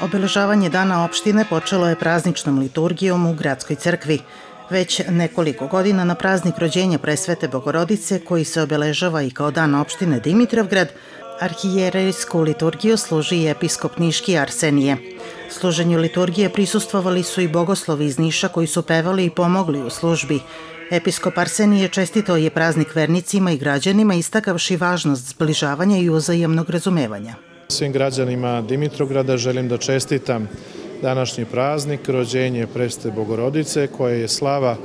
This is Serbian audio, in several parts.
Obeležavanje dana opštine počelo je prazničnom liturgijom u gradskoj crkvi. Već nekoliko godina na praznik rođenja presvete Bogorodice, koji se obeležava i kao dan opštine Dimitrovgrad, arhijerejsku liturgiju služi i episkop Niški Arsenije. Služenju liturgije prisustvovali su i bogoslovi iz Niša koji su pevali i pomogli u službi. Episkop Arsenije čestitao je praznik vernicima i građanima istakavši važnost zbližavanja i uzajemnog razumevanja. Svim građanima Dimitrograda želim da čestitam današnji praznik, rođenje Preste Bogorodice, koja je slava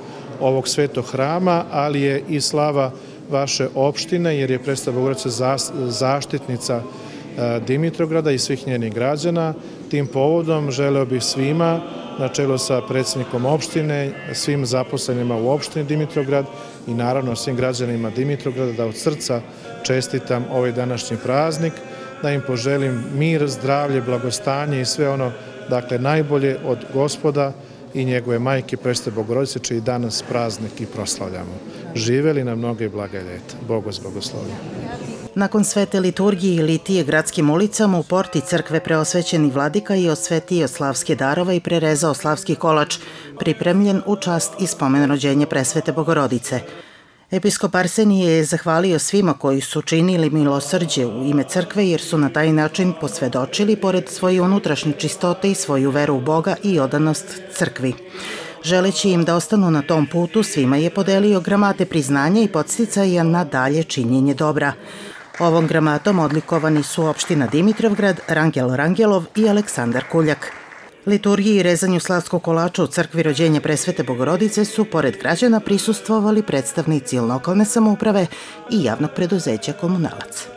ovog svetog hrama, ali je i slava vaše opštine, jer je Presta Bogorodica zaštitnica e, Dimitrograda i svih njenih građana. Tim povodom želeo bih svima, na čelo sa predsjednikom opštine, svim zaposlenima u opštini Dimitrograd i naravno svim građanima Dimitrograda da od srca čestitam ovaj današnji praznik, da im poželim mir, zdravlje, blagostanje i sve ono, dakle, najbolje od gospoda i njegove majke Preste Bogorodice, čiji danas praznik i proslavljamo. Živeli na mnoge blaga ljeta. Bogo s. Nakon svete liturgije i litije gradskim ulicama u porti crkve preosvećeni vladika i osvetio slavske darova i prerezao slavski kolač, pripremljen u čast i spomen rođenja presvete Bogorodice. Episkop Arsenije je zahvalio svima koji su činili milosrđe u ime crkve jer su na taj način posvedočili pored svoje unutrašnje čistote i svoju veru u Boga i odanost crkvi. Želeći im da ostanu na tom putu, svima je podelio gramate priznanja i podsticaja na dalje činjenje dobra. Ovom gramatom odlikovani su opština Dimitrovgrad, Rangel Rangelov i Aleksandar Kuljak. Liturgiji i rezanju slavskog kolača u crkvi rođenja presvete Bogorodice su, pored građana, prisustvovali predstavnici lokalne samouprave i javnog preduzeća komunalaca.